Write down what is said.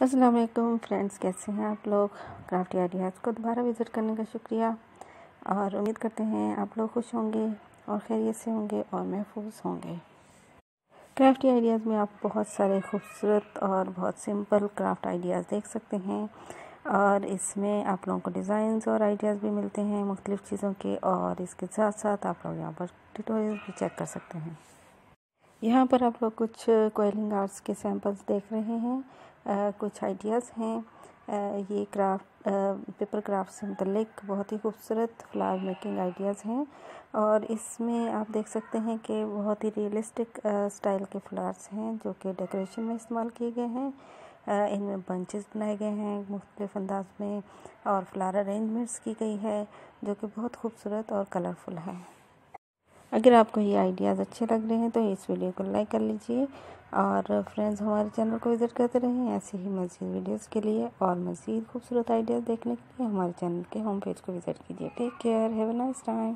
वालेकुम फ्रेंड्स, कैसे हैं आप लोग? क्राफ्टी आइडियाज़ को दोबारा विज़िट करने का शुक्रिया। और उम्मीद करते हैं आप लोग खुश होंगे और खैरियत से होंगे और महफूज होंगे। क्राफ्टी आइडियाज़ में आप बहुत सारे खूबसूरत और बहुत सिंपल क्राफ्ट आइडियाज़ देख सकते हैं। और इसमें आप लोगों को डिज़ाइंस और आइडियाज़ भी मिलते हैं मुख्तलिफ़ चीज़ों के। और इसके साथ साथ आप लोग यहाँ पर ट्यूटोरियल भी चेक कर सकते हैं। यहाँ पर आप लोग कुछ कोयलिंग आर्ट्स के सैंपल्स देख रहे हैं आ, कुछ आइडियाज़ हैं आ, ये क्राफ्ट पेपर क्राफ्ट से मतलब बहुत ही खूबसूरत फ्लावर मेकिंग आइडियाज़ हैं और इसमें आप देख सकते हैं कि बहुत ही रियलिस्टिक स्टाइल के फ्लावर्स हैं जो कि डेकोरेशन में इस्तेमाल किए गए हैं। इनमें बंचेस बनाए गए हैं मुख्तलिफ़ अंदाज में और फ्लावर अरेंजमेंट्स की गई है जो कि बहुत खूबसूरत और कलरफुल है। अगर आपको ये आइडियाज़ अच्छे लग रहे हैं तो इस वीडियो को लाइक कर लीजिए और फ्रेंड्स हमारे चैनल को विज़िट करते रहें। ऐसे ही मज़ीद वीडियोस के लिए और मज़ीद खूबसूरत आइडियाज़ देखने के लिए हमारे चैनल के होम पेज को विज़िट कीजिए। Take care have a nice time